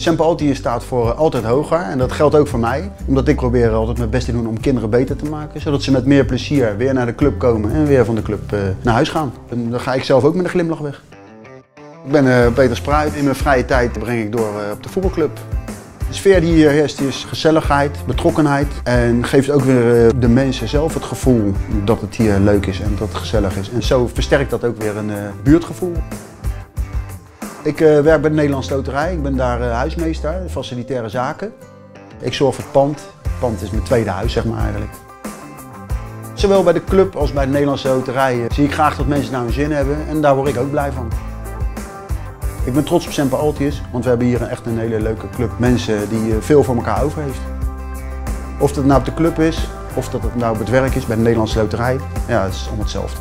Semper Altius staat voor altijd hoger en dat geldt ook voor mij. Omdat ik probeer altijd mijn best te doen om kinderen beter te maken. Zodat ze met meer plezier weer naar de club komen en weer van de club uh, naar huis gaan. En dan ga ik zelf ook met een glimlach weg. Ik ben uh, Peter Spruit. In mijn vrije tijd breng ik door op de voetbalclub. De sfeer die hier heerst is gezelligheid, betrokkenheid en geeft ook weer de mensen zelf het gevoel dat het hier leuk is en dat het gezellig is. En zo versterkt dat ook weer een buurtgevoel. Ik uh, werk bij de Nederlandse Loterij. Ik ben daar uh, huismeester, facilitaire zaken. Ik zorg voor het pand. Het pand is mijn tweede huis, zeg maar eigenlijk. Zowel bij de club als bij de Nederlandse Loterij uh, zie ik graag dat mensen naar hun zin hebben en daar word ik ook blij van. Ik ben trots op Semper Altius, want we hebben hier echt een hele leuke club. Mensen die veel voor elkaar over heeft. Of dat nou op de club is, of dat het nou op het werk is bij de Nederlandse Loterij. Ja, het is allemaal hetzelfde.